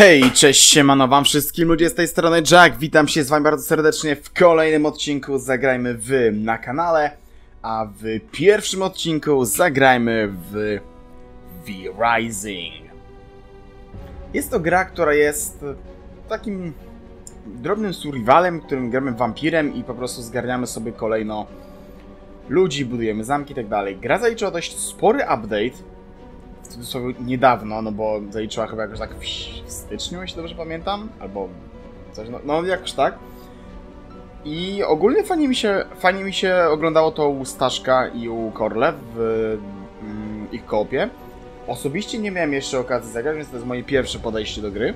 Hej, cześć, siemano wam wszystkim ludzie z tej strony Jack, witam się z wami bardzo serdecznie w kolejnym odcinku Zagrajmy w na kanale, a w pierwszym odcinku zagrajmy w V Rising. Jest to gra, która jest takim drobnym survivalem, którym gramy wampirem i po prostu zgarniamy sobie kolejno ludzi, budujemy zamki i tak dalej. Gra zaliczyła dość spory update, w cudzysłowie niedawno, no bo zaliczyła chyba jakoś tak w styczniu, jeśli dobrze pamiętam, albo coś, no, no jakoś tak. I ogólnie fajnie mi się, fajnie mi się oglądało to u Staszka i u Korle w mm, ich koopie. Osobiście nie miałem jeszcze okazji zagrać, więc to jest moje pierwsze podejście do gry.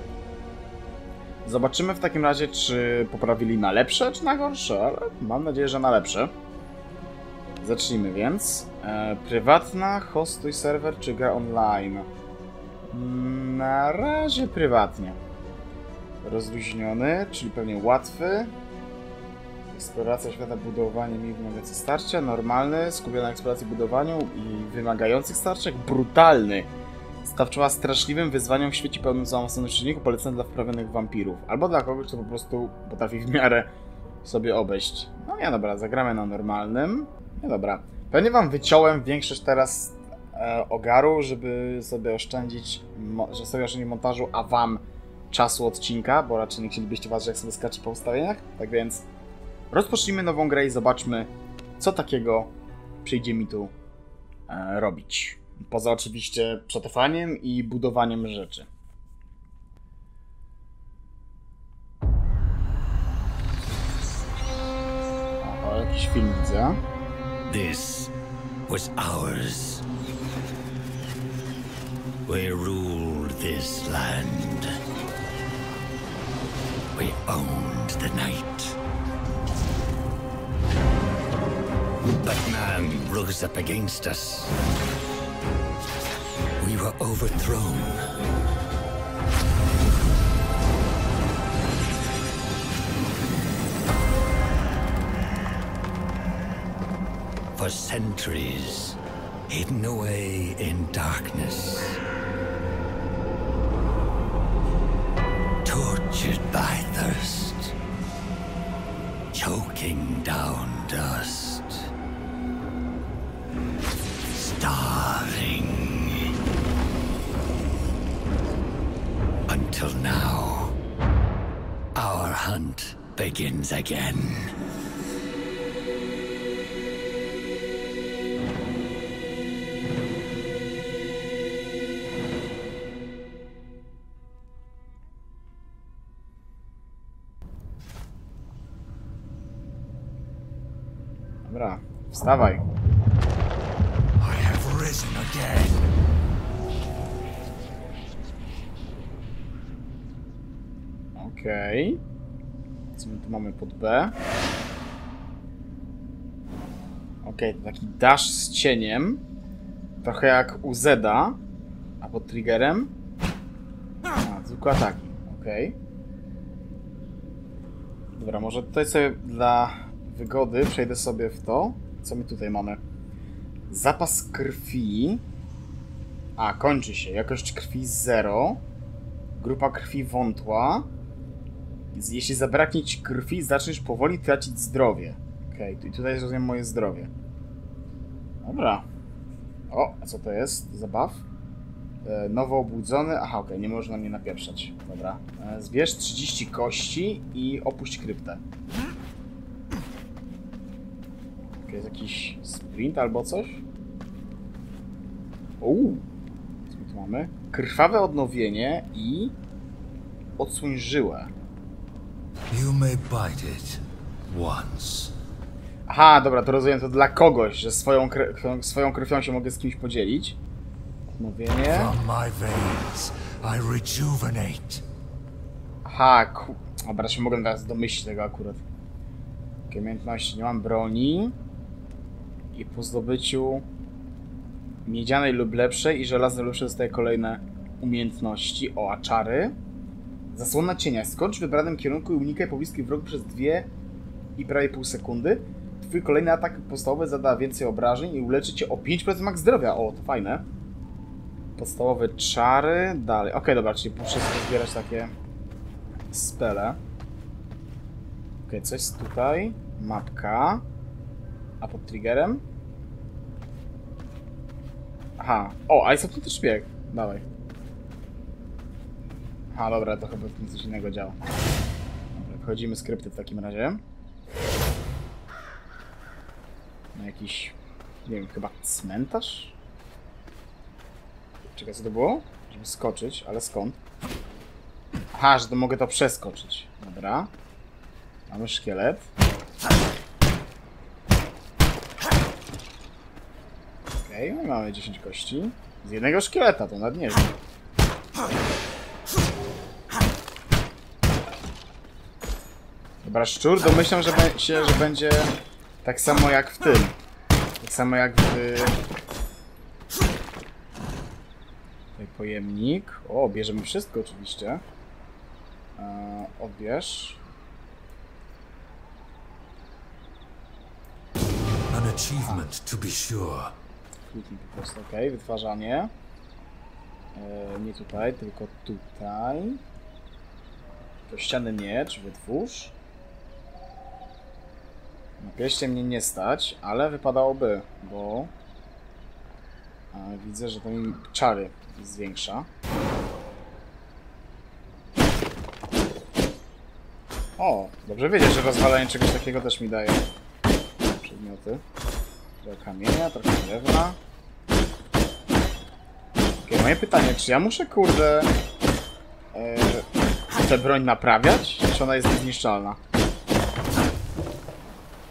Zobaczymy w takim razie, czy poprawili na lepsze, czy na gorsze, ale mam nadzieję, że na lepsze. Zacznijmy więc. E, prywatna, hostuj serwer czy gra online? Mm, Na razie prywatnie. Rozluźniony, czyli pewnie łatwy. Eksploracja świata, budowanie mniej wymagających starcia. Normalny, skupiony na eksploracji, budowaniu i wymagających starciach. Brutalny. Stawczoła straszliwym wyzwaniom w świecie pełnym zaawansowanych czynników, polecany dla wprawionych wampirów. Albo dla kogoś, kto po prostu potrafi w miarę sobie obejść. No nie, dobra, zagramy na normalnym. Nie, dobra. Pewnie wam wyciąłem większość teraz e, ogaru, żeby sobie oszczędzić, że sobie oszczędzić montażu, a wam czasu odcinka, bo raczej nie chcielibyście patrzeć, jak sobie skacze po ustawieniach. Tak więc rozpocznijmy nową grę i zobaczmy, co takiego przyjdzie mi tu e, robić. Poza oczywiście przetrwaniem i budowaniem rzeczy. Oho, jakiś film widzę. This was ours. We ruled this land. We owned the night. But man rose up against us. We were overthrown. For centuries, hidden away in darkness. Tortured by thirst. Choking down dust. Starving. Until now, our hunt begins again. Wstawaj. Okej. Co my tu mamy pod B? Okej, to taki dash z cieniem. Trochę jak u Zeda. A pod triggerem? A, zwykłe ataki. Okej. Dobra, może tutaj sobie dla wygody przejdę sobie w to. Co my tutaj mamy? Zapas krwi. A, kończy się. Jakość krwi 0. Grupa krwi wątła. Jeśli zabraknie ci krwi, zaczniesz powoli tracić zdrowie. Okej, okay, i tutaj rozumiem moje zdrowie. Dobra. O, a co to jest? Zabaw? E, nowo obudzony. Aha, okej, nie można mnie napieprzać. Dobra. E, zbierz 30 kości i opuść kryptę. Jest jakiś sprint albo coś? Uuu. Co my tu mamy? Krwawe odnowienie i odsłoń żyłę. You may bite it once. Aha, dobra, to rozumiem to dla kogoś, że swoją, krwią, swoją krwią się mogę z kimś podzielić. Odnowienie. From my veins, I rejuvenate. Aha, ku... Dobra, się mogę teraz domyślić tego akurat. Umiejętności? Nie mam broni. I po zdobyciu miedzianej lub lepszej i żelaznej lepszej dostaję kolejne umiejętności. O, a czary. Zasłona cienia. Skocz w wybranym kierunku i unikaj pobliskich wrogów przez dwie i prawie pół sekundy. Twój kolejny atak podstawowy zada więcej obrażeń i uleczy cię o 5% max zdrowia. O, to fajne. Podstawowe czary. Dalej. Okej, dobra, czyli muszę sobie zbierać takie spele. Okej, coś jest tutaj. Mapka. A pod triggerem? Aha. O, a jest tu szpieg. Dawaj. Aha, dobra, to chyba tu coś innego działa. Dobra, wchodzimy skrypty w takim razie. Na jakiś, nie wiem, chyba cmentarz? Czekaj, co to było? Żeby skoczyć, ale skąd? Aha, że to mogę to przeskoczyć. Dobra. Mamy szkielet. Okej, okay, mamy 10 kości. Z jednego szkieleta, to nawet nieźle. Dobra, szczur, domyślam że się, że będzie tak samo jak w tym. Tak samo jak w... Tutaj pojemnik. O, bierzemy wszystko oczywiście. Eee, odbierz. An achievement, to be sure. Kliknij po prostu, ok. Wytwarzanie. Eee, nie tutaj, tylko tutaj. To ściany miecz, wytwórz. Na pieście mnie nie stać, ale wypadałoby, bo a, widzę, że to mi czary zwiększa. O, dobrze wiedzieć, że rozwalanie czegoś takiego też mi daje przedmioty. Trochę kamienia, trochę drewna. Okej, moje pytanie, czy ja muszę, kurde, e, tę broń naprawiać, czy ona jest niezniszczalna?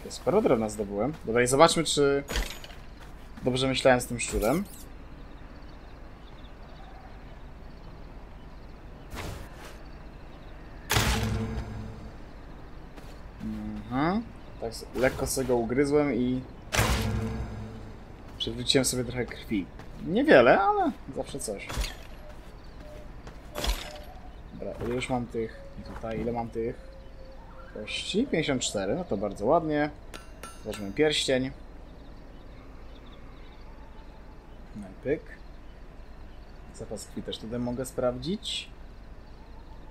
Okej, Sporo drewna zdobyłem. Dobra, i zobaczmy, czy dobrze myślałem z tym szczurem. Mhm. Tak lekko sobie go ugryzłem i przywróciłem sobie trochę krwi. Niewiele, ale zawsze coś. Dobra, ile już mam tych... Tutaj, ile mam tych kości? 54, no to bardzo ładnie. Weźmy pierścień. No. Zapas krwi też tutaj mogę sprawdzić.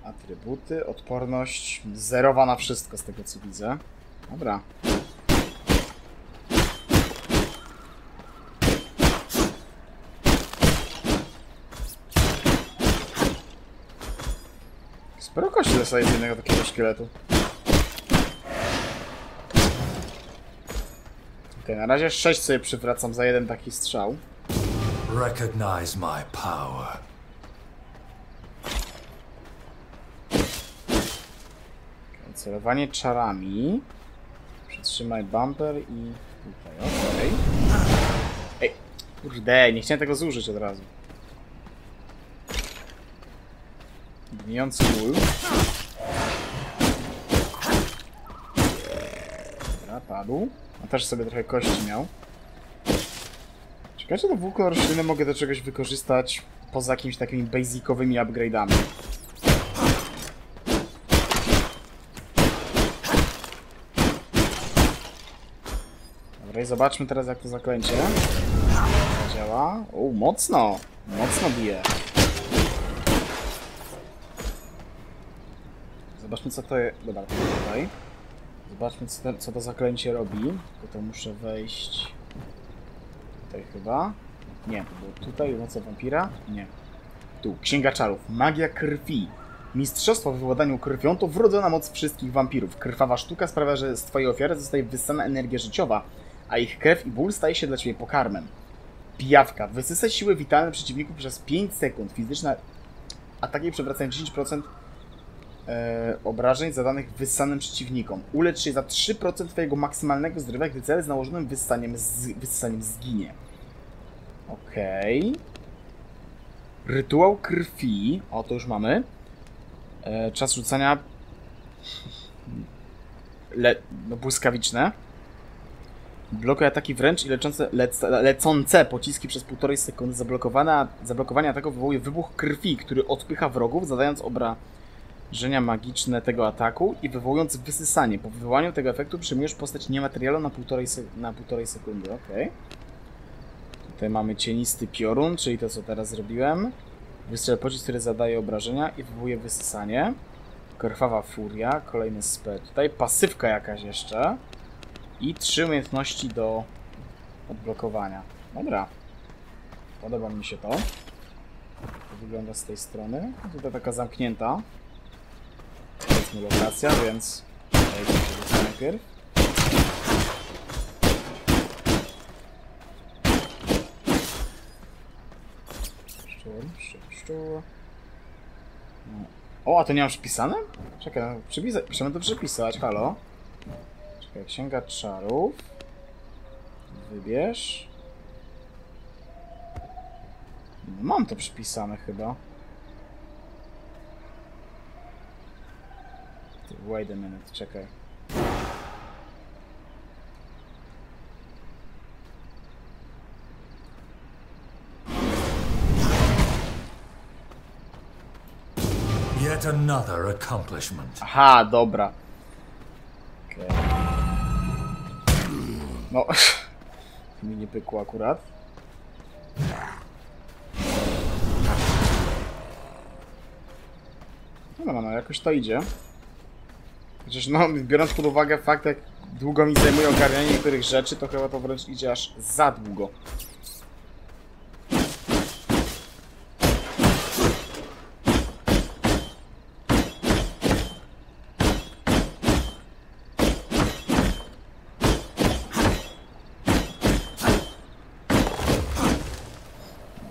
Atrybuty, odporność zerowa na wszystko z tego co widzę. Dobra. Sporo kości dostaje z jednego takiego szkieletu. Okej, na razie 6 sobie przywracam za jeden taki strzał. Recognize my power. Celowanie czarami. Przytrzymaj bumper i tutaj, okej. Ej, kurde, nie chciałem tego zużyć od razu. Gnijący ból. Dobra, padł. A też sobie trochę kości miał. Ciekawe, czy to włókno rośliny mogę do czegoś wykorzystać poza jakimiś takimi basicowymi upgrade'ami. Dobra, i zobaczmy teraz jak to zaklęcie działa. O, mocno! Mocno bije. Zobaczmy co to jest. Dobra, tutaj. Zobaczmy co to, co to zaklęcie robi. To muszę wejść tutaj chyba. Nie, było tutaj, moce wampira? Nie. Tu, Księga Czarów. Magia krwi. Mistrzostwo w władaniu krwią to wrodzona moc wszystkich wampirów. Krwawa sztuka sprawia, że z twojej ofiary zostaje wyssana energia życiowa, a ich krew i ból staje się dla ciebie pokarmem. Pijawka. Wysysa siły witalne przeciwników przez 5 sekund. Fizyczne ataki przewracają 10% e, obrażeń zadanych wyssanym przeciwnikom. Ulecz się za 3% twojego maksymalnego zdrowia, gdy cel z nałożonym wyssaniem, z, wyssaniem zginie. Okej. Rytuał krwi. O, to już mamy. E, czas rzucania. Le, no, błyskawiczne. Blokuje ataki wręcz i leczące, lec, lecące pociski przez półtorej sekundy. Zablokowana, zablokowanie ataku wywołuje wybuch krwi, który odpycha wrogów, zadając obrażenia magiczne tego ataku i wywołując wysysanie. Po wywołaniu tego efektu przyjmujesz postać niematerialną na półtorej, na półtorej sekundy. Okej. Tutaj mamy cienisty piorun, czyli to co teraz zrobiłem. Wystrzel pocisk, który zadaje obrażenia i wywołuje wysysanie. Krwawa furia, kolejny spell. Tutaj pasywka jakaś jeszcze. I trzy umiejętności do odblokowania. Dobra. Podoba mi się to. To wygląda z tej strony. Tutaj taka zamknięta. Powiedzmy lokacja, więc wejdźmy się do najpierw. Szczur, szczur. No. O, a to nie mam przypisane? Czekaj, no, przypisa piszemy to przepisać, halo. Czekaj, księga czarów. Wybierz. No, mam to przypisane chyba. Wait a minute, czekaj. Yet another accomplishment. Aha, dobra. Okej. No, mi nie pykło akurat. No, no, no, jakoś to idzie. Chociaż no, biorąc pod uwagę fakt, jak długo mi zajmuje ogarnianie niektórych rzeczy, to chyba to wręcz idzie aż za długo.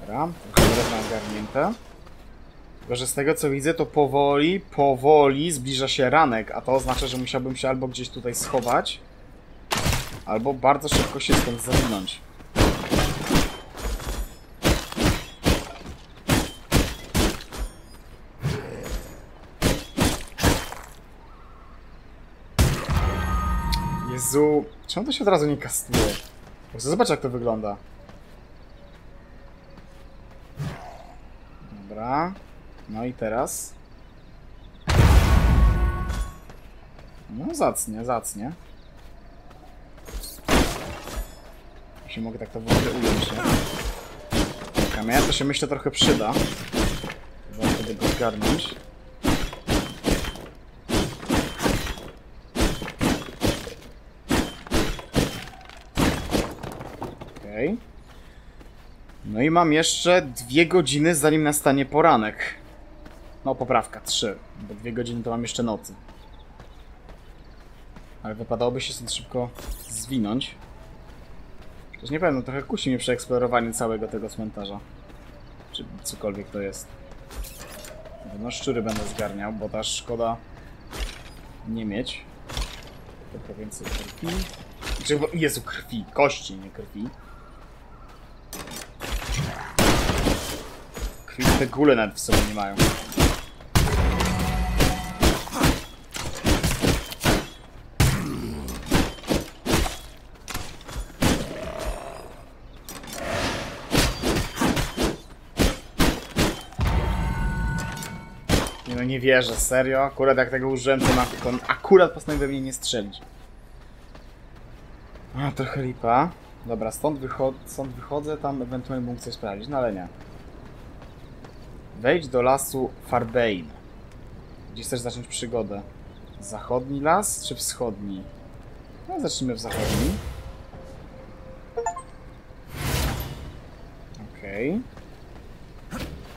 Dobra, trochę drewna ogarnięte. Tylko, że z tego co widzę, to powoli, powoli zbliża się ranek, a to oznacza, że musiałbym się albo gdzieś tutaj schować, albo bardzo szybko się stąd zawinąć. Jezu, czemu to się od razu nie kastuje? Zobaczyć jak to wygląda. Dobra. No i teraz. No zacnie, zacnie. Jeśli mogę tak to w ogóle ująć? Kamienia to się myślę trochę przyda. Trzeba wtedy go zgarnąć. Okay. No i mam jeszcze dwie godziny, zanim nastanie poranek. No, poprawka, trzy, bo dwie godziny to mam jeszcze nocy. Ale wypadałoby się stąd szybko zwinąć. Też nie pewno, trochę kusi mnie przeeksplorowanie całego tego cmentarza. Czy cokolwiek to jest. No szczury będę zgarniał, bo ta szkoda nie mieć. Tylko więcej krwi. Znaczy, Jezu, krwi, kości, nie krwi. Krwi te gule nawet w sobie nie mają. Nie wierzę, serio? Akurat jak tego użyłem, to, na, to akurat postanowił mnie nie strzelić. A, trochę lipa. Dobra, stąd, stąd wychodzę, tam ewentualnie mógł coś sprawdzić, no ale nie. Wejdź do lasu Farbein. Gdzie chcesz zacząć przygodę? Zachodni las czy wschodni? No, zacznijmy w zachodni. Okej.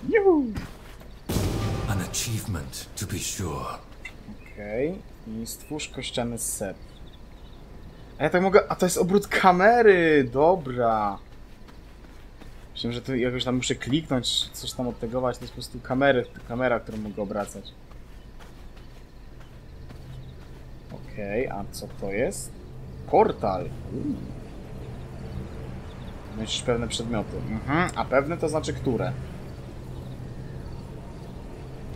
Juhu! Achievement, to be sure. Okej. I stwórz kościany set. A ja tak mogę... A to jest obrót kamery! Dobra. Myślałem, że tu jakoś tam muszę kliknąć, coś tam odtegować. To jest po prostu kamery, kamera, którą mogę obracać. Okej, a co to jest? Portal. Myślisz pewne przedmioty. Mhm, a pewne to znaczy które?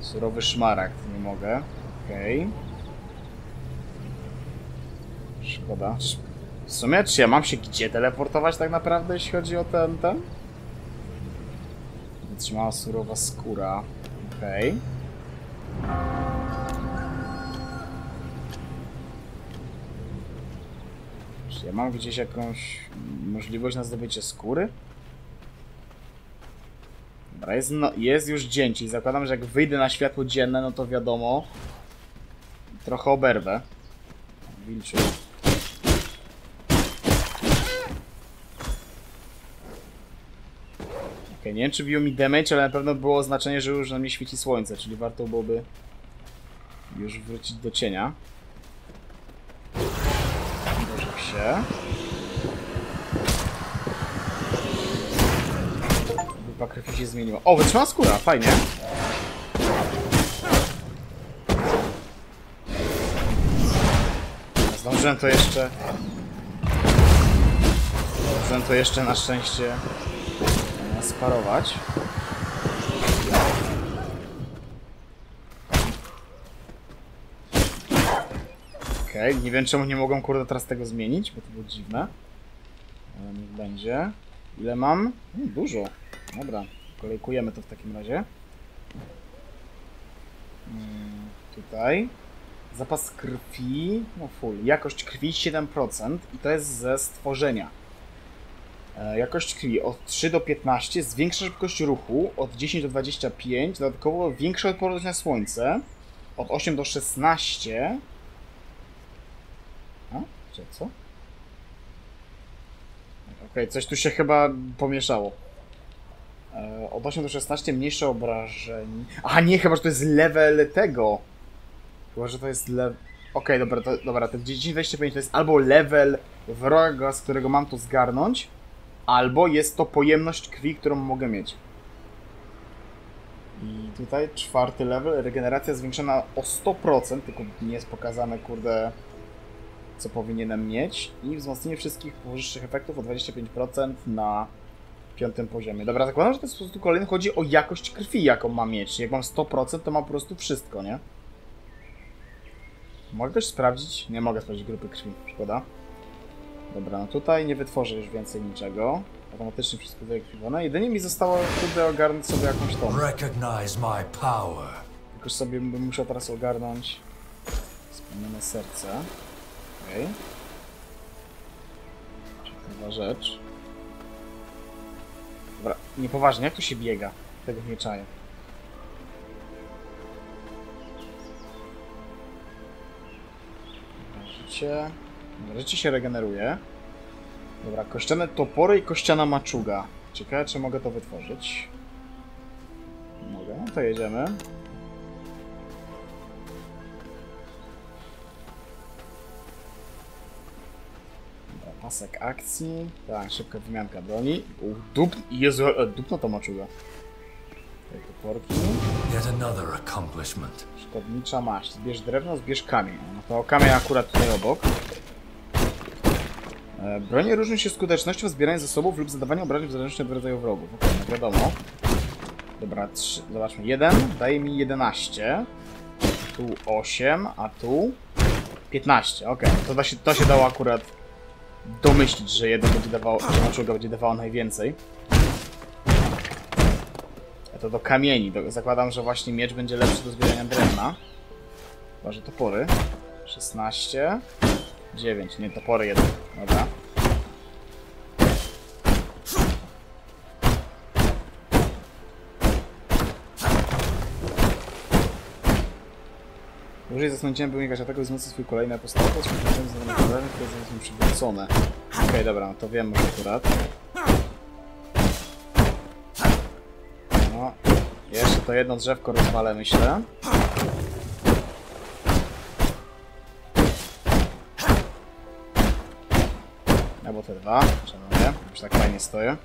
Surowy szmaragd, nie mogę. Okej. Szkoda. W sumie, czy ja mam się gdzie teleportować tak naprawdę, jeśli chodzi o ten, ten? Wytrzymała surowa skóra. Okej. Czy ja mam gdzieś jakąś możliwość na zdobycie skóry? Dobra, jest, no, jest już dzień, czyli zakładam, że jak wyjdę na światło dzienne, no to wiadomo, trochę oberwę. Wilczu. Okej, nie wiem czy biło mi damage, ale na pewno było oznaczenie, że już na mnie świeci słońce, czyli warto byłoby już wrócić do cienia. Złożył się. Grupa krwi się zmieniła. O, wytrzymała skóra, fajnie. Zdążyłem to jeszcze... Zdążyłem to jeszcze na szczęście e, sparować. Okej, nie wiem czemu nie mogą kurde teraz tego zmienić, bo to było dziwne. Ale niech będzie. Ile mam? Hmm, dużo. Dobra, kolejkujemy to w takim razie. Hmm, tutaj. Zapas krwi, no full. Jakość krwi 7% i to jest ze stworzenia. E, jakość krwi od 3 do 15, zwiększa szybkość ruchu od 10 do 25, dodatkowo większa odporność na słońce od 8 do 16. A? Czy co? Okej, coś tu się chyba pomieszało. E, od 8 do 16 mniejsze obrażeń. A nie, chyba że to jest level tego. Chyba, że to jest level. Okej, dobra, to, dobra, to 1025 to jest albo level wroga, z którego mam to zgarnąć, albo jest to pojemność krwi, którą mogę mieć. I tutaj czwarty level, regeneracja zwiększona o 100%, tylko nie jest pokazane, kurde, co powinienem mieć. I wzmocnienie wszystkich powyższych efektów o 25% na piątym poziomie. Dobra, zakładam, że to jest po prostu kolejny. Chodzi o jakość krwi, jaką mam mieć. Jak mam 100%, to mam po prostu wszystko, nie? Mogę też sprawdzić? Nie mogę sprawdzić grupy krwi, szkoda. Dobra, no tutaj nie wytworzę już więcej niczego. Automatycznie wszystko wyekwipowane. Jedynie mi zostało tutaj ogarnąć sobie jakąś tą. Recognize my power. Tylko sobie bym musiał teraz ogarnąć wspomniane serce. Okej. Ciekawa rzecz. Dobra, niepoważnie, jak tu się biega? Tego nie czaję. Życie... Życie się regeneruje. Dobra, kościane topory i kościana maczuga. Ciekawe, czy mogę to wytworzyć. Mogę, to jedziemy. Pasek akcji. Tak, szybka wymianka broni. U, dup... Jezu, e, dupno to maczuga. Tutaj toporki. Szkodnicza maść. Zbierz drewno, zbierz kamień. No to kamień akurat tutaj obok. E, Bronie różnią się skutecznością zbierania zasobów lub zadawania obrażeń w zależności od rodzaju wrogów. Okej, no wiadomo. Dobra, trzy, zobaczmy. Jeden daje mi 11. Tu 8, a tu 15. Okej, to, da się, to się dało akurat domyślić, że jeden będzie dawało, że maczuga będzie dawało najwięcej. A to do kamieni. Do, zakładam, że właśnie miecz będzie lepszy do zbierania drewna. Chyba, że topory. 16. 9, nie topory 1. Dobra. Użyj zasłonięcia, by unikać ataku wzmocnić swój kolejny pod skutkiem zadanych problemów, które są przywrócone. Okej, dobra, no to wiem już akurat. No, jeszcze to jedno drzewko rozwalę, myślę. Albo te dwa, szanuję, już tak fajnie stoję.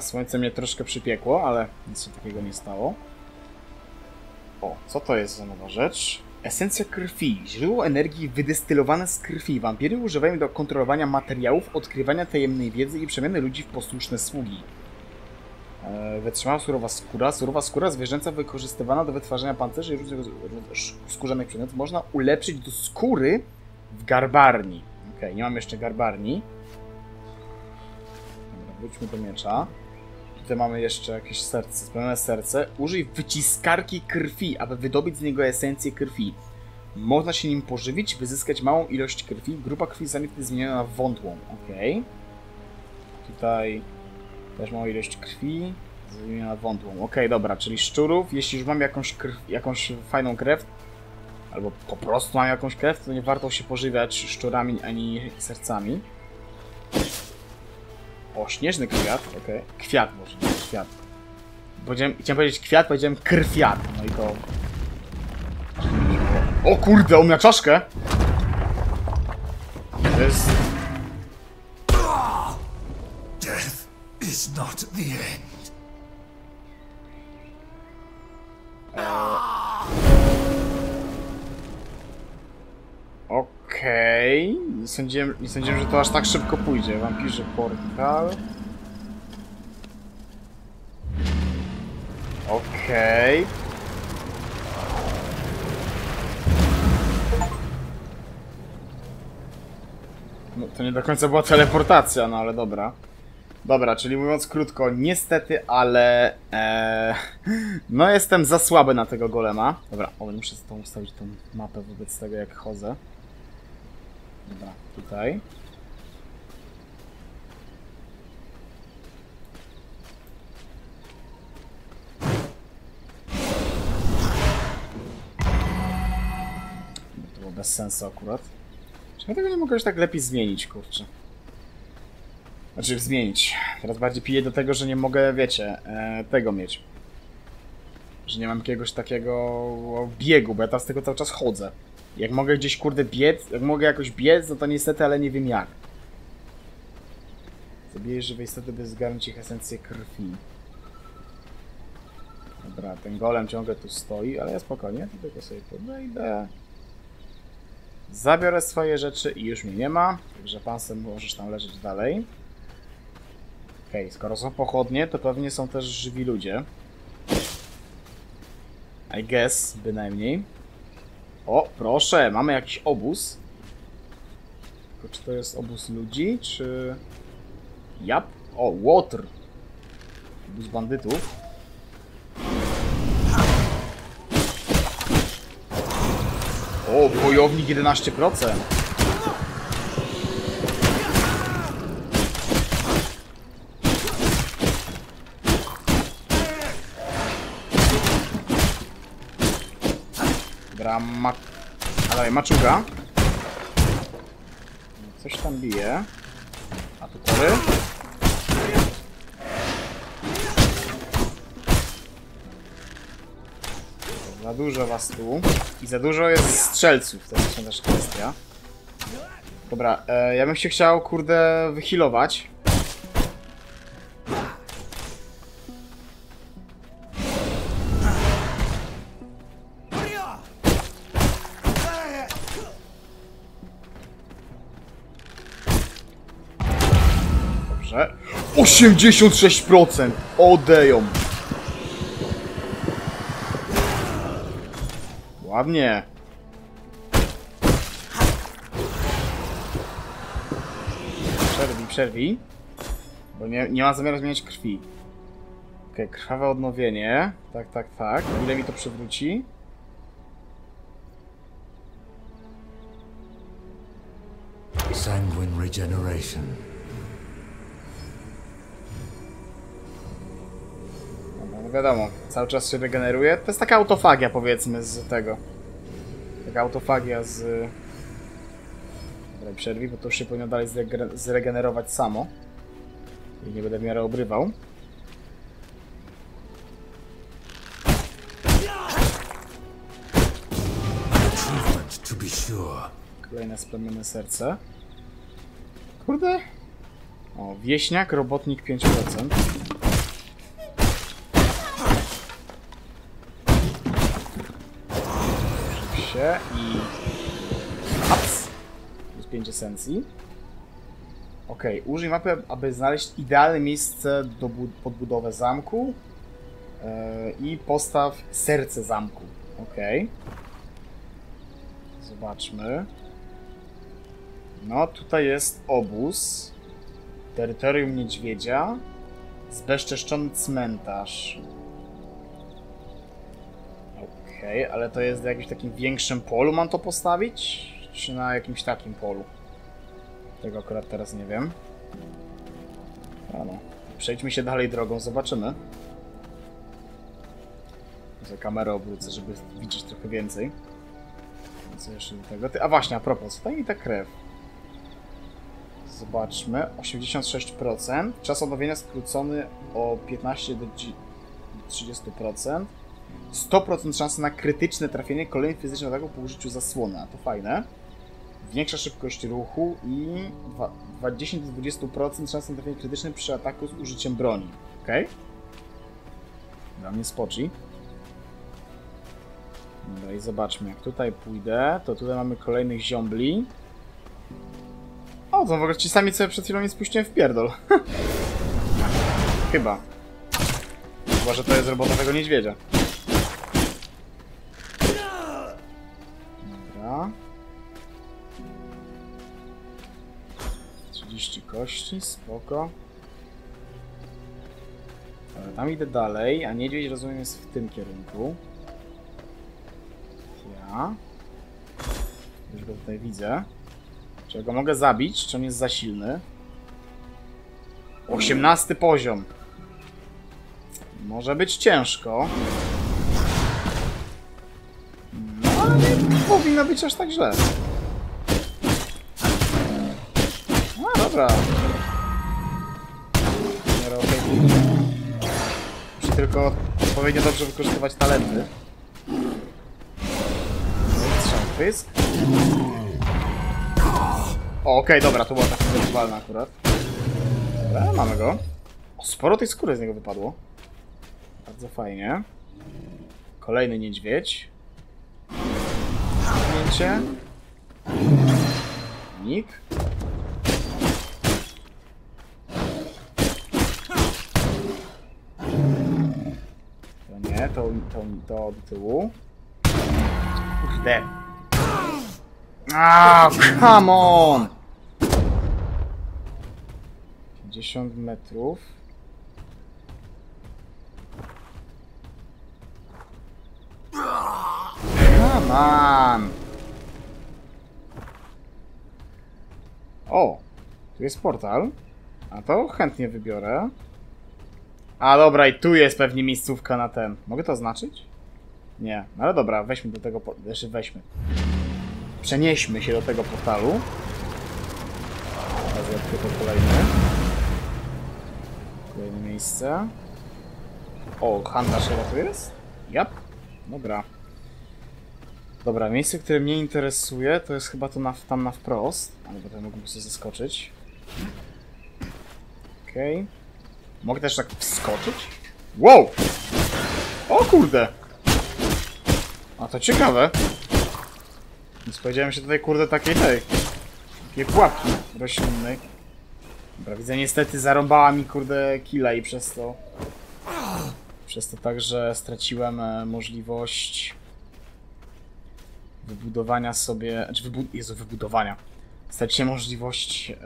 Słońce mnie troszkę przypiekło, ale nic się takiego nie stało. O, co to jest za nowa rzecz? Esencja krwi. Źródło energii wydestylowane z krwi. Wampiry używają do kontrolowania materiałów, odkrywania tajemnej wiedzy i przemiany ludzi w posłuszne sługi. E, Wytrzymała surowa skóra. Surowa skóra zwierzęca wykorzystywana do wytwarzania pancerzy i różnych skórzanych przedmiotów można ulepszyć do skóry w garbarni. Okej, nie mam jeszcze garbarni. Dobra, wróćmy do miecza. Tutaj mamy jeszcze jakieś serce, spełnione serce. Użyj wyciskarki krwi, aby wydobyć z niego esencję krwi. Można się nim pożywić, wyzyskać małą ilość krwi. Grupa krwi wtedy zmieniona na wątłą. Okej. Tutaj też małą ilość krwi. Zmieniona na wątłą. Okej, dobra, czyli szczurów. Jeśli już mam jakąś, krw, jakąś fajną krew, albo po prostu mam jakąś krew, to nie warto się pożywiać szczurami ani sercami. O, śnieżny kwiat, okej. Kwiat może, nie, kwiat. Powiedziałem, chciałem powiedzieć kwiat, powiedziałem krwiat. No i to... O kurde, on miał czaszkę! To jest... Death is not the end. Okej. Nie, sądziłem, nie sądziłem, że to aż tak szybko pójdzie. Wampirze portal. Okej. No to nie do końca była teleportacja, no ale dobra. Dobra, czyli mówiąc krótko, niestety, ale e, no jestem za słaby na tego golema. Dobra, o, muszę z tą ustawić tą mapę wobec tego jak chodzę. Dobra, tutaj. To było bez sensu akurat. Ja tego nie mogę już tak lepiej zmienić, kurczę? Znaczy zmienić. Teraz bardziej piję do tego, że nie mogę, wiecie, e, tego mieć. Że nie mam jakiegoś takiego biegu, bo ja teraz tylko cały czas chodzę. Jak mogę gdzieś kurde biec, jak mogę jakoś biec, no to niestety, ale nie wiem jak. Zabijesz żywej istoty, by zgarnąć ich esencję krwi. Dobra, ten golem ciągle tu stoi, ale ja spokojnie, tylko sobie podejdę. Zabiorę swoje rzeczy i już mnie nie ma, także pansem możesz tam leżeć dalej. Okej, skoro są pochodnie, to pewnie są też żywi ludzie. I guess, bynajmniej. O, proszę, mamy jakiś obóz. Tylko czy to jest obóz ludzi, czy... Jap. O, Water. Obóz bandytów. O, bojownik 11%. Dobra, ma... A dalej, maczuga. Coś tam bije. A tu tory. Za dużo was tu. I za dużo jest strzelców, to jest też kwestia. Dobra, e, ja bym się chciał, kurde, wyhealować. 86%! Odeją! Ładnie. Przerwij, przerwij. Bo nie, nie ma zamiaru zmieniać krwi. Okej, krwawe odnowienie. Tak, tak, tak. Ile mi to przywróci? Sanguine regeneration. No wiadomo, cały czas się regeneruje. To jest taka autofagia, powiedzmy, z tego. Taka autofagia z... Dobra, przerwij, bo to już się powinno dalej zrege- zregenerować samo. I nie będę w miarę obrywał. Kolejne splemione serce. Kurde. O, wieśniak, robotnik 5%. I... Ups! Plus 5 esencji. Ok, użyj mapy, aby znaleźć idealne miejsce do pod budowę zamku e, i postaw serce zamku. Ok. Zobaczmy. No, tutaj jest obóz. Terytorium niedźwiedzia. Zbezczeszczony cmentarz. Okej, ale to jest w jakimś takim większym polu mam to postawić? Czy na jakimś takim polu? Tego akurat teraz nie wiem. A no. Przejdźmy się dalej drogą, zobaczymy. Za kamerę obrócę, żeby widzieć trochę więcej. Co jeszcze do tego? Ty, a właśnie, a propos, daj mi ta krew. Zobaczmy. 86%. Czas odnowienia skrócony o 15 do dzi- 30%. 100% szansy na krytyczne trafienie kolejnych fizycznych ataków po użyciu zasłony. A to fajne. Większa szybkość ruchu i dwa- dwa- 10 do 20% szansy na trafienie krytyczne przy ataku z użyciem broni. Ok? Dla mnie spoczy. Dobra, i zobaczmy, jak tutaj pójdę, to tutaj mamy kolejnych ziombli. O, to w ogóle ci sami, co przed chwilą nie spuściłem w pierdol. Chyba. Chyba, że to jest robota tego niedźwiedzia. 30 kości, spoko. Ale tam idę dalej, a niedźwiedź rozumiem jest w tym kierunku. Ja. Już go tutaj widzę. Czy ja go mogę zabić? Czy on jest za silny? 18 poziom. Może być ciężko. No ale nie powinno być aż tak źle. Robię. Muszę tylko odpowiednio dobrze wykorzystywać talenty. Strzał pysk. O, okej, dobra, to była taka wyrwalna akurat. Dobra, mamy go. O, sporo tej skóry z niego wypadło. Bardzo fajnie. Kolejny niedźwiedź. Zdjęcie. Nik. To to do tyłu. Kurde. Ah, come on! 50 metrów. Come on! O! Tu jest portal. A to chętnie wybiorę. A dobra, i tu jest pewnie miejscówka na ten. Mogę to oznaczyć? Nie, no ale dobra, weźmy do tego. Znaczy, weźmy. Przenieśmy się do tego portalu. Teraz odkryto kolejny. Kolejne miejsce. O, handlarz chyba tu jest? Jap. Dobra. Dobra, miejsce, które mnie interesuje, to jest chyba to na, tam na wprost. Ale potem mógłbym sobie zaskoczyć. Okej. Mogę też tak wskoczyć? Wow! O kurde! A to ciekawe. Nie spodziewałem się tutaj, kurde, takiej tej. Takiej pułapki roślinnej. Dobra, widzę, niestety zarąbała mi, kurde, killa i przez to... Przez to także straciłem e, możliwość wybudowania sobie... Znaczy, wybu Jezu, wybudowania. Straciłem możliwość... Yy...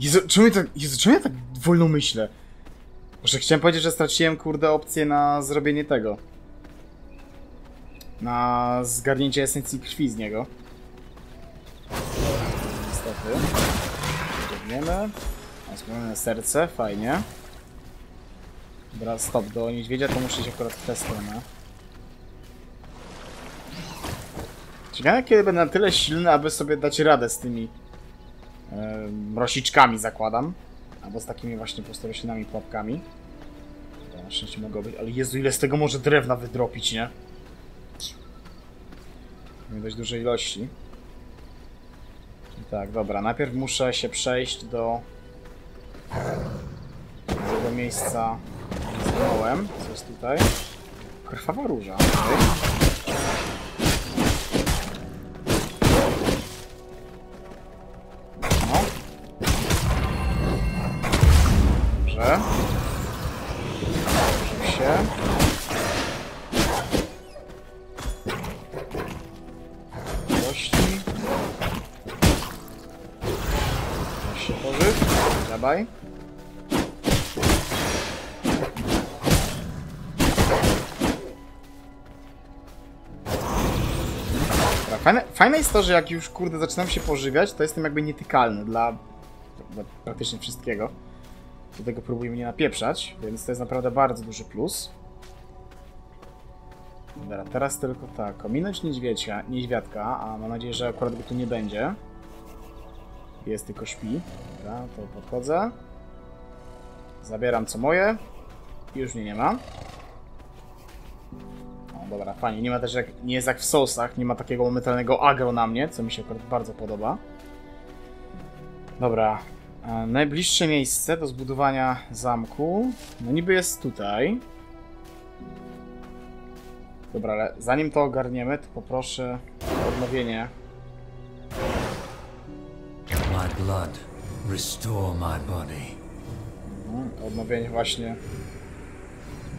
Jezu, czemu ja tak, Jezu, czemu ja tak wolno myślę? Może chciałem powiedzieć, że straciłem, kurde, opcję na zrobienie tego. Na zgarnięcie esencji krwi z niego. Niestety. Biegniemy. Mam spełnione serce, fajnie. Dobra, stop, do niedźwiedzia to muszę iść akurat w tę stronę. Ciekawe, kiedy będę na tyle silny, aby sobie dać radę z tymi mrosiczkami, zakładam. Albo z takimi właśnie po prostu roślinami, pułapkami. Na szczęście mogą być, ale Jezu, ile z tego może drewna wydropić, nie? Nie dość dużej ilości. Tak, dobra, najpierw muszę się przejść do tego miejsca z co jest tutaj. Krwawa róża, okej. Dawaj. Fajne, fajne jest to, że jak już kurde zaczynam się pożywiać, to jestem jakby nietykalny dla, dla praktycznie wszystkiego. Do tego próbuję mnie napieprzać, więc to jest naprawdę bardzo duży plus. Dobra, teraz tylko tak, ominąć niedźwiedzia, niedźwiadka, a mam nadzieję, że akurat go tu nie będzie. Jest tylko śpi. Dobra, to podchodzę. Zabieram co moje. I już mnie nie ma. Dobra, fajnie. Nie ma też jak, nie jest jak w Soulsach, nie ma takiego momentalnego agro na mnie, co mi się akurat bardzo podoba. Dobra. E, najbliższe miejsce do zbudowania zamku, no niby jest tutaj. Dobra, ale zanim to ogarniemy, to poproszę o odnowienie. My blood, restore my body. Mhm, Odnowienie właśnie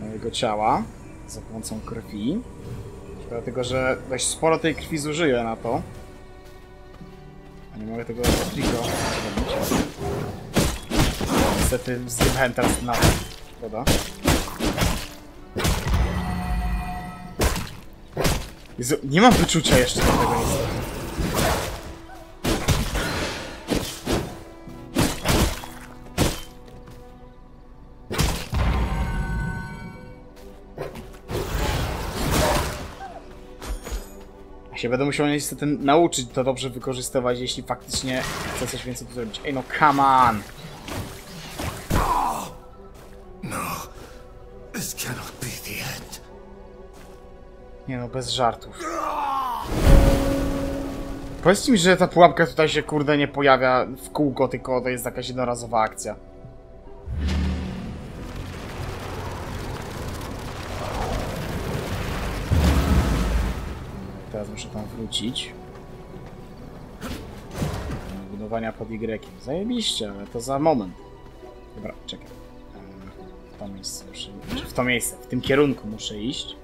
mojego ciała za pomocą krwi. Dlatego, że dość sporo tej krwi zużyję na to. A nie mogę tego triko zrobić. Niestety zjebałem teraz na. Jezu, nie mam wyczucia jeszcze do tego niestety. Ja się będę musiał niestety nauczyć to dobrze wykorzystywać, jeśli faktycznie chcę coś więcej tu zrobić. Ej no, come on! This cannot be the end. Nie no, bez żartów. Powiedzcie mi, że ta pułapka tutaj się kurde nie pojawia w kółko, tylko to jest jakaś jednorazowa akcja. Teraz muszę tam wrócić. Budowania pod Y. Zajebiście, ale to za moment. Dobra, czekaj. Em, W to miejsce muszę... znaczy W to miejsce, w tym kierunku muszę iść.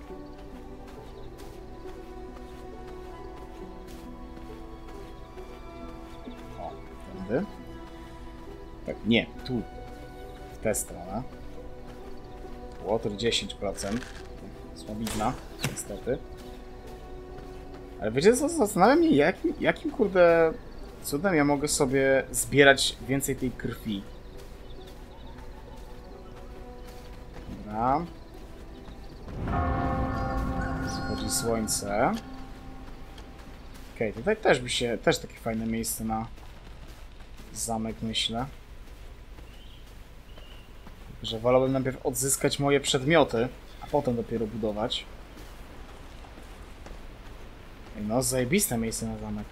O, tędy. Tak, nie, tu. W tę stronę. Water 10%. Słabizna, niestety. Ale wiecie co, zastanawia mnie, jakim, jakim kurde cudem ja mogę sobie zbierać więcej tej krwi. Dobra. Schodzi słońce. Okej, tutaj też by się, też takie fajne miejsce na zamek, myślę. Że wolałbym najpierw odzyskać moje przedmioty, a potem dopiero budować. No, zajebiste miejsce na zamek.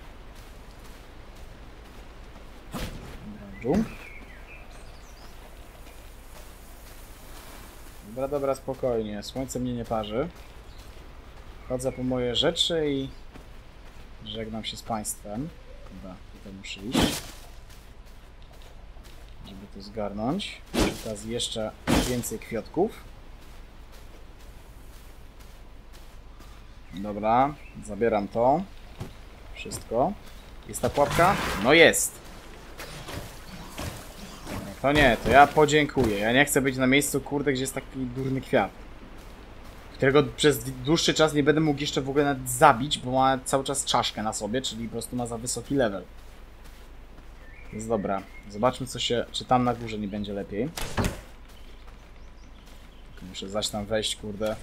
Dobra, dobra, spokojnie. Słońce mnie nie parzy. Chodzę po moje rzeczy i żegnam się z Państwem. Dobra, tutaj muszę iść. Żeby to zgarnąć. Okazji jeszcze więcej kwiatków. Dobra, zabieram to. Wszystko. Jest ta pułapka? No jest! No To nie, to ja podziękuję. Ja nie chcę być na miejscu, kurde, gdzie jest taki durny kwiat. Którego przez dłuższy czas nie będę mógł jeszcze w ogóle nawet zabić, bo ma cały czas czaszkę na sobie, czyli po prostu ma za wysoki level. Jest dobra. Zobaczmy co się... czy tam na górze nie będzie lepiej. Muszę zaś tam wejść, kurde.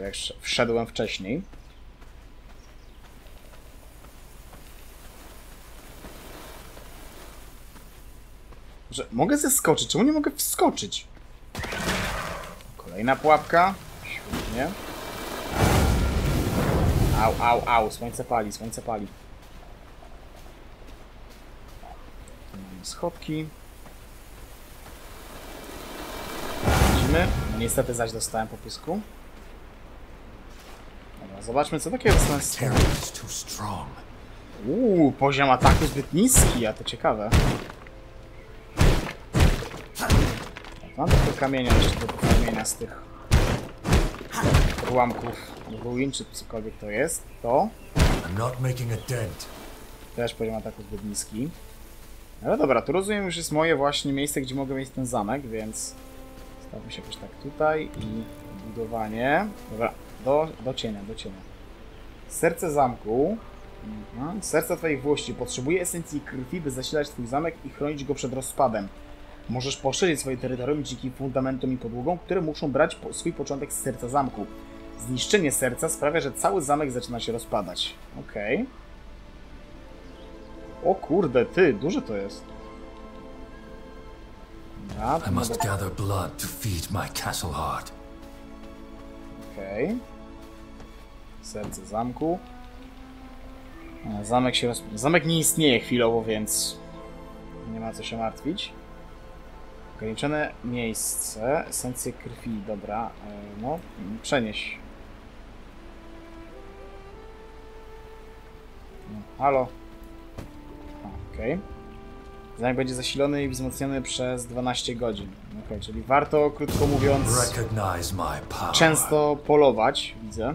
Jak sz- wszedłem wcześniej. Że mogę zeskoczyć, czemu nie mogę wskoczyć? Kolejna pułapka. Świetnie. Au, au, au, słońce pali, słońce pali. Tu mamy schodki. Widzimy? Niestety zaś dostałem po pysku. Dobra, zobaczmy co takiego strong. Uuu, poziom ataku zbyt niski, a to ciekawe. Mam tylko kamienia jeszcze do kamienia z tych ułamków ruin, czy cokolwiek to jest. To też poziom ataku zbyt niski. Ale dobra, tu rozumiem już jest moje właśnie miejsce, gdzie mogę mieć ten zamek, więc stawmy się jakoś tak tutaj i budowanie. Dobra, do, do cienia, do cienia. Serce zamku. Mhm. Serce twoich włości potrzebuje esencji krwi, by zasilać twój zamek i chronić go przed rozpadem. Możesz poszerzyć swoje terytorium dzięki fundamentom i podłogom, które muszą brać po swój początek z serca zamku. Zniszczenie serca sprawia, że cały zamek zaczyna się rozpadać. Okej. O kurde, ty, duże to jest. I to must mogę- gather blood to feed my castle heart. Okej. Serce zamku. E, Zamek się roz... Zamek nie istnieje chwilowo, więc nie ma co się martwić. Ograniczone miejsce, esencje krwi, dobra. E, No, przenieś. No, halo. Okej. Zamek będzie zasilony i wzmocniony przez 12 godzin. Okej, czyli warto, krótko mówiąc często polować, widzę.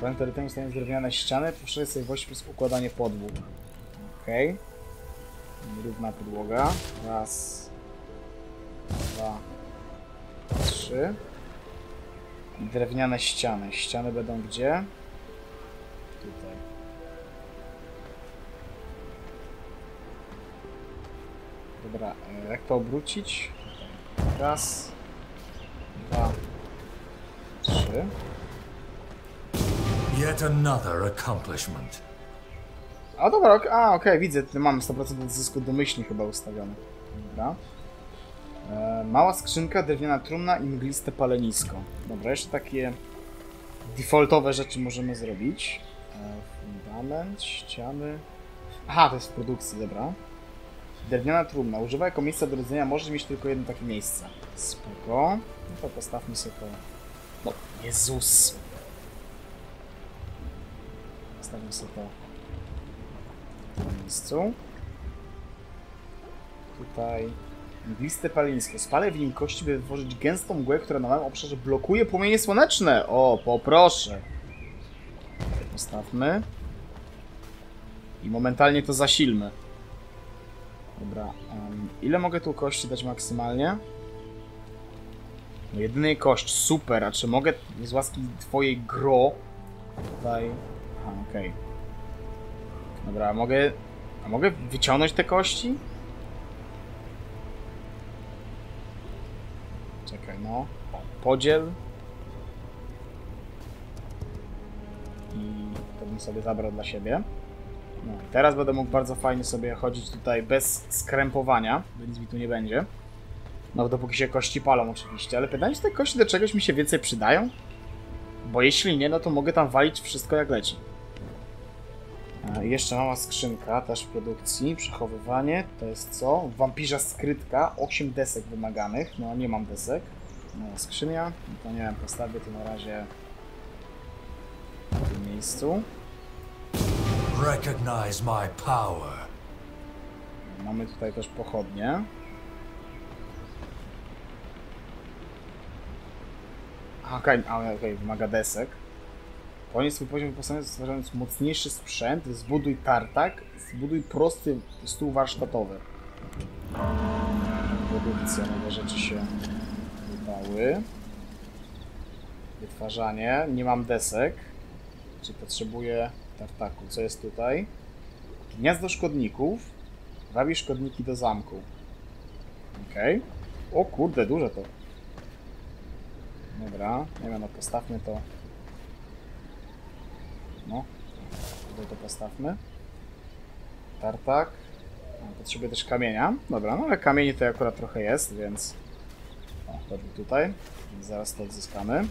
Plan terytorium stają z drewniane ściany, poszerzaj sobie właściwie układanie podwóg. Okej. Równa podłoga. Raz. Dwa. Trzy. I drewniane ściany. Ściany będą gdzie? Tutaj. Dobra, e, jak to obrócić? Raz, dwa, trzy. Yet another accomplishment. A dobra, ok- a widzę, tu mamy 100% odzysku domyślnie chyba ustawiony. Dobra. E, mała skrzynka, drewniana trumna i mgliste palenisko. Dobra, jeszcze takie defaultowe rzeczy możemy zrobić. E, fundament, ściany. Aha, to jest w produkcji, dobra. Drewniana trumna. Używa jako miejsca do rodzenia, możesz mieć tylko jedno takie miejsce. Spoko. No to postawmy sobie to. No, Jezus. Postawmy sobie tym miejscu. Tutaj mgliste palenisko. Spalę w nim kości, by wytworzyć gęstą mgłę, która na małym obszarze blokuje płomienie słoneczne. O, poproszę. Postawmy. I momentalnie to zasilmy. Dobra. em, ile mogę tu kości dać maksymalnie? No jedynej kość. Super. A czy mogę z łaski twojej gro tutaj... Okej. Dobra, a mogę... A mogę wyciągnąć te kości? Czekaj, no. Podziel. I to bym sobie zabrał dla siebie. No i teraz będę mógł bardzo fajnie sobie chodzić tutaj bez skrępowania, bo nic mi tu nie będzie. No dopóki się kości palą oczywiście, ale pytanie, czy te kości do czegoś mi się więcej przydają? Bo jeśli nie, no to mogę tam walić wszystko jak leci. E, Jeszcze mała skrzynka, też w produkcji. Przechowywanie, to jest co? Wampirza skrytka, 8 desek wymaganych. No, nie mam desek. Mała skrzynia, no to nie wiem, postawię to na razie w tym miejscu. Recognize my power. Mamy tutaj też pochodnie. A, Okej, okay, okej, wymaga desek. Podnieś swój poziom wyposażenia stwarzając mocniejszy sprzęt, zbuduj tartak, zbuduj prosty stół warsztatowy. Produkcja, nowe rzeczy się wydały. Wytwarzanie, nie mam desek, czyli potrzebuję tartaku. Co jest tutaj? Gniazdo szkodników. Wabi szkodniki do zamku. Okej. O kurde, duże to. Dobra, nie wiem, no postawmy to. No, tutaj to postawmy. Tartak. Potrzebuję też kamienia. Dobra, no ale kamieni to akurat trochę jest, więc... O, był tutaj. Zaraz to odzyskamy.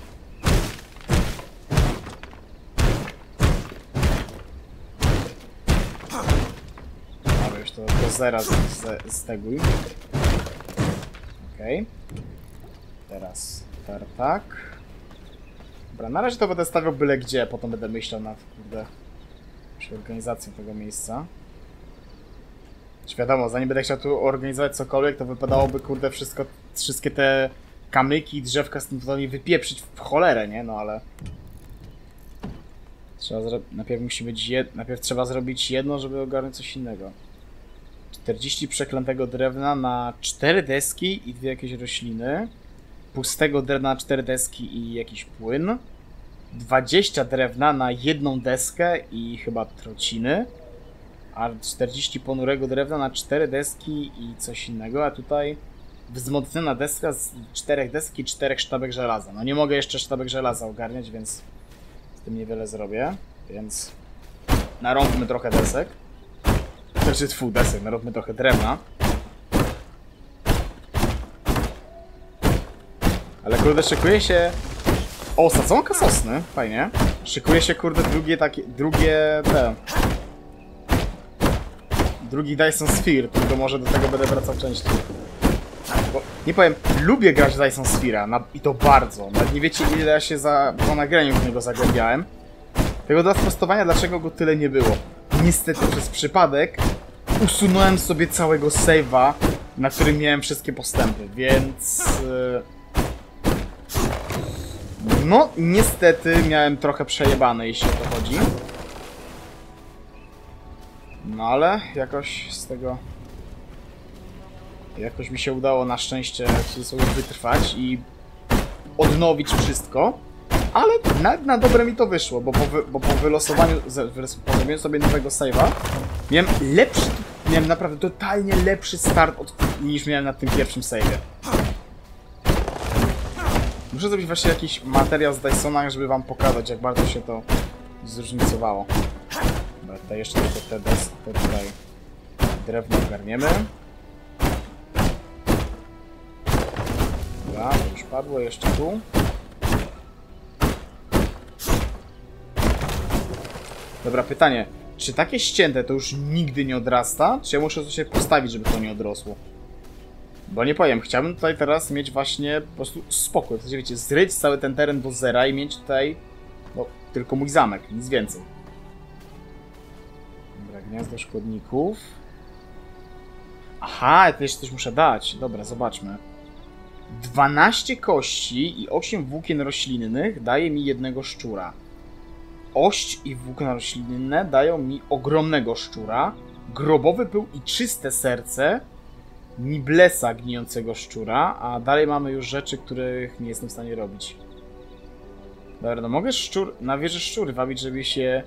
Dobra, już to do zera steguj. Okej. Teraz tartak. Dobra, na razie to będę stawiał byle gdzie, potem będę myślał nad, kurde, przy organizacją tego miejsca. Wiadomo, zanim będę chciał tu organizować cokolwiek, to wypadałoby, kurde, wszystko, wszystkie te kamyki i drzewka tym wypieprzyć w cholerę, nie? No ale... Trzeba. Najpierw musi być jed... Najpierw trzeba zrobić jedno, żeby ogarnąć coś innego. 40 przeklętego drewna na 4 deski i dwie jakieś rośliny. Pustego drewna na 4 deski i jakiś płyn. 20 drewna na jedną deskę i chyba trociny. A 40 ponurego drewna na 4 deski i coś innego, a tutaj wzmocniona deska z 4 deski i 4 sztabek żelaza. No nie mogę jeszcze sztabek żelaza ogarniać, więc z tym niewiele zrobię, więc narąbmy trochę desek. Znaczy twój desek, narobmy trochę drewna. Ale kurde, szykuje się... O, sadzonka sosny, fajnie. Szykuje się kurde drugie takie, drugie te... Drugi Dyson Sphere, tylko może do tego będę wracał częściej. Bo, nie powiem, lubię grać Dyson Sphere'a na, i to bardzo. Nawet nie wiecie ile ja się za, po nagraniu w niego zagłębiałem. Tego dla sprostowania, dlaczego go tyle nie było. Niestety przez przypadek usunąłem sobie całego save'a, na którym miałem wszystkie postępy, więc... yy, No, niestety miałem trochę przejebane, jeśli o to chodzi. No ale jakoś z tego... Jakoś mi się udało na szczęście cudzysłowie wytrwać i odnowić wszystko. Ale na, na dobre mi to wyszło, bo po, wy, bo po wylosowaniu, po zrobieniu sobie nowego save'a, miałem lepszy, miałem naprawdę totalnie lepszy start od, niż miałem na tym pierwszym save'ie. Muszę zrobić właśnie jakiś materiał z Dysona, żeby wam pokazać, jak bardzo się to zróżnicowało. Dobra, tutaj jeszcze tylko te, te tutaj drewno ogarniemy. Dobra, to już padło, jeszcze tu. Dobra, pytanie. Czy takie ścięte to już nigdy nie odrasta? Czy ja muszę to się postawić, żeby to nie odrosło? Bo nie powiem, chciałbym tutaj teraz mieć właśnie po prostu spokój. W sensie, wiecie, zryć cały ten teren do zera i mieć tutaj no, tylko mój zamek, nic więcej. Dobra, gniazdo szkodników. Aha, ja jeszcze coś muszę dać. Dobra, zobaczmy. 12 kości i 8 włókien roślinnych daje mi jednego szczura. Ość i włókna roślinne dają mi ogromnego szczura. Grobowy pył i czyste serce Niblesa gnijącego szczura, a dalej mamy już rzeczy, których nie jestem w stanie robić. Dobra, no mogę szczur, na wieży szczury wabić, żeby się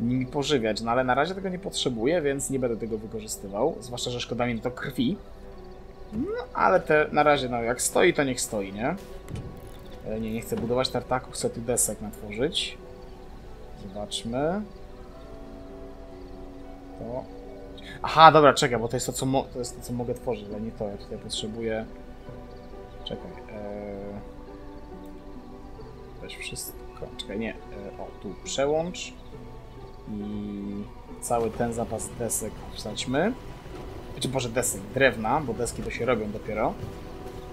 nimi pożywiać, no ale na razie tego nie potrzebuję, więc nie będę tego wykorzystywał, zwłaszcza, że szkoda mi to krwi. No, ale te, na razie, no jak stoi, to niech stoi, nie? E, Nie, nie chcę budować tartaku, chcę tu desek natworzyć. Zobaczmy. To Aha, dobra, czekaj, bo to jest to, co, to, jest to, co mogę tworzyć, ale nie to. Ja tutaj potrzebuję... Czekaj. Ee... Weź wszystko. Czekaj, nie. E, o, tu przełącz. I cały ten zapas desek wsadźmy. Czy może desek, drewna, bo deski to się robią dopiero.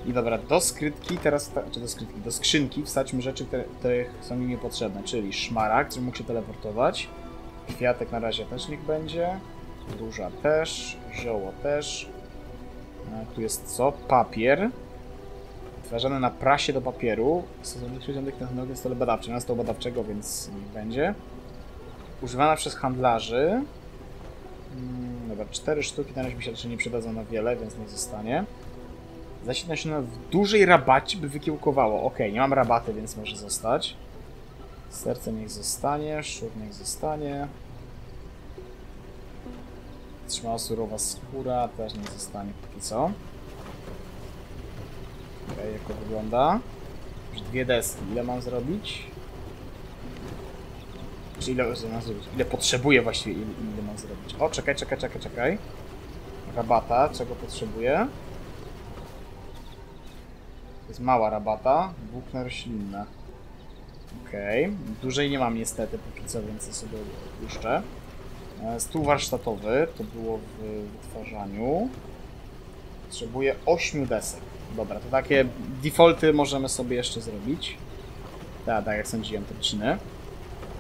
I dobra, do skrytki teraz, czy do skrytki, do skrzynki wsadźmy rzeczy, które, które są mi niepotrzebne, czyli szmaragd, żeby mógł się teleportować. Kwiatek na razie też niech będzie. Róża też, zioło też. E, Tu jest co? Papier. Wytwarzany na prasie do papieru. Stosowny przedmiotek technologii w stole badawczym. Na stołu badawczego, więc niech będzie. Używana przez handlarzy. Mm, dobra, cztery sztuki na razie mi się nie przydadzą na wiele, więc nie zostanie. Zasięg nasiona w dużej rabacie by wykiełkowało. Ok, nie mam rabaty, więc może zostać. Serce niech zostanie, szczur niech zostanie. Trzymała surowa skóra, też nie zostanie póki co. Okej, jak to wygląda? Już dwie deski. Ile mam zrobić? Czy ile, mam zrobić? Ile potrzebuję właściwie? Ile, ile mam zrobić? O, czekaj, czekaj, czekaj, czekaj. Rabata, czego potrzebuję? To jest mała rabata. Włókna roślinne. Okej. Dużej nie mam niestety póki co, więc sobie odpuszczę. E, Stół warsztatowy, to było w wytwarzaniu. Potrzebuję 8 desek. Dobra, to takie defaulty możemy sobie jeszcze zrobić. Tak, tak jak sądziłem, te odciny.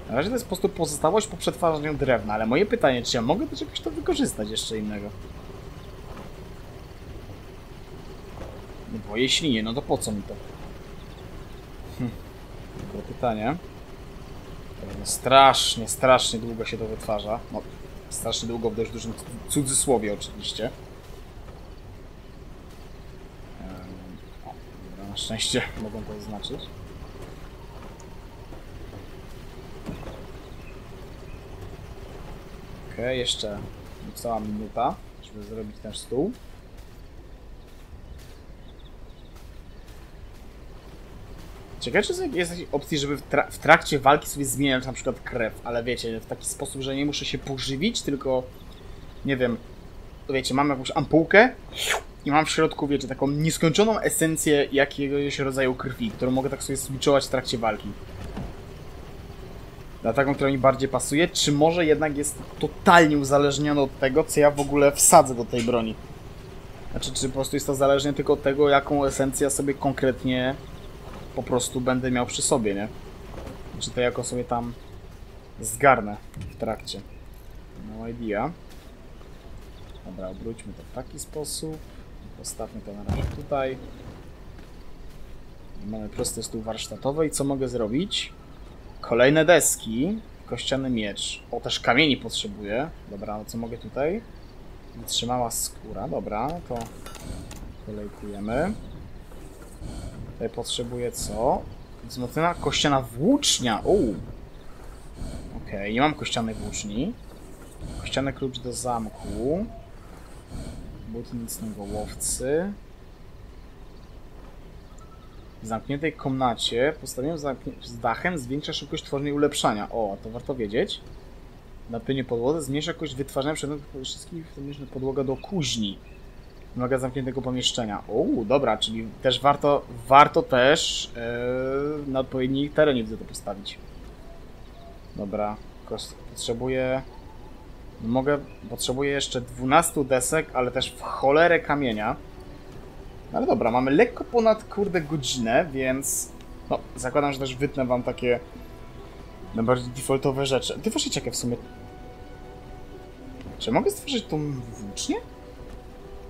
Na razie to jest po prostu pozostałość po przetwarzaniu drewna, ale moje pytanie, czy ja mogę do czegoś to wykorzystać jeszcze innego? No bo jeśli nie, no to po co mi to? Hm. Dobre pytanie. Strasznie, strasznie długo się to wytwarza. No, strasznie długo w dość dużym cudzysłowie oczywiście. Na szczęście mogą to oznaczyć. Okej, jeszcze cała minuta, żeby zrobić ten stół. Ciekawe, czy jest jakaś opcja, żeby w, tra w trakcie walki sobie zmieniać na przykład krew, ale wiecie, w taki sposób, że nie muszę się pożywić, tylko nie wiem, wiecie, mam jakąś ampułkę i mam w środku, wiecie, taką nieskończoną esencję jakiegoś rodzaju krwi, którą mogę tak sobie switchować w trakcie walki. Na taką, która mi bardziej pasuje, czy może jednak jest totalnie uzależnione od tego, co ja w ogóle wsadzę do tej broni. Znaczy, czy po prostu jest to zależne tylko od tego, jaką esencję sobie konkretnie po prostu będę miał przy sobie, nie? Czy to jako sobie tam zgarnę w trakcie. No idea. Dobra, obróćmy to w taki sposób. Postawmy to na razie tutaj. Mamy prosty stół warsztatowy i co mogę zrobić? Kolejne deski. Kościany miecz. O, też kamieni potrzebuję. Dobra, no co mogę tutaj? Wytrzymała skóra, dobra, to kolejkujemy. Tutaj potrzebuję co? Wzmocniona kościana włócznia. Uuu. Okej, nie mam kościanej włóczni. Kościany klucz do zamku. Buty nocnego łowcy. W zamkniętej komnacie postawiłem z dachem zwiększa szybkość tworzenia i ulepszania. O, to warto wiedzieć. Na płynie podłodze zmniejsza jakość wytwarzania przedmiotów wszystkich, w tym podłoga do kuźni. Wymaga zamkniętego pomieszczenia. Uuu, dobra, czyli też warto, warto też yy, na odpowiedni terenie widzę to postawić. Dobra, potrzebuję... Mogę, potrzebuję jeszcze 12 desek, ale też w cholerę kamienia. No Ale dobra, mamy lekko ponad, kurde, godzinę, więc... No, zakładam, że też wytnę wam takie najbardziej defaultowe rzeczy. Ty właśnie ciekawe w sumie... Czy mogę stworzyć tą włócznię?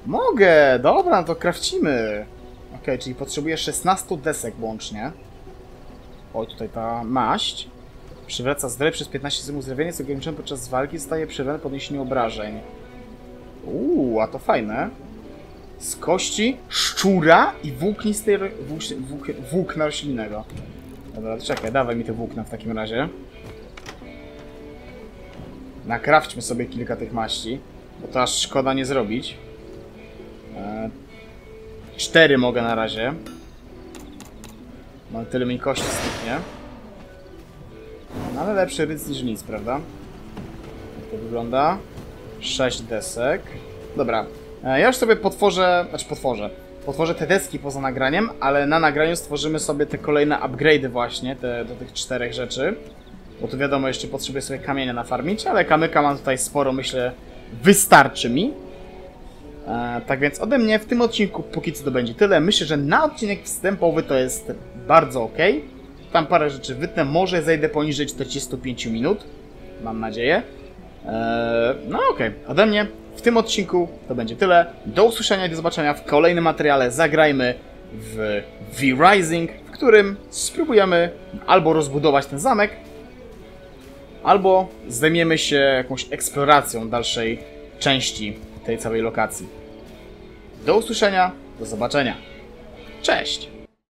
Mogę! Dobra, no to krawcimy. Okej, czyli potrzebuję 16 desek łącznie. Oj, tutaj ta maść. Przywraca zdrowie przez 15 sekund zdrowienie, co ograniczone podczas walki staje przerwane podniesieniu obrażeń. Uuu, a to fajne. Z kości szczura i włóknistej włóś- włók- włókna roślinnego. Dobra, czekaj, dawaj mi te włókna w takim razie. Nakrawćmy sobie kilka tych maści, bo to aż szkoda nie zrobić. E, Cztery mogę na razie. Mam tyle mi kości styknie. No ale lepszy ryc niż nic, prawda? Jak to wygląda? Sześć desek. Dobra. E, Ja już sobie potworzę, znaczy potworzę. Potworzę te deski poza nagraniem, ale na nagraniu stworzymy sobie te kolejne upgrade'y właśnie, te, do tych czterech rzeczy. Bo tu wiadomo, jeszcze potrzebuję sobie kamienia nafarmić, ale kamyka mam tutaj sporo, myślę, wystarczy mi. E, tak więc ode mnie w tym odcinku póki co to będzie tyle. Myślę, że na odcinek wstępowy to jest bardzo ok. Tam parę rzeczy wytnę, może zejdę poniżej 45 minut. Mam nadzieję. E, no okej, ode mnie w tym odcinku to będzie tyle. Do usłyszenia i do zobaczenia w kolejnym materiale. Zagrajmy w V-Rising, w którym spróbujemy albo rozbudować ten zamek, albo zajmiemy się jakąś eksploracją dalszej części tej całej lokacji. Do usłyszenia, do zobaczenia. Cześć!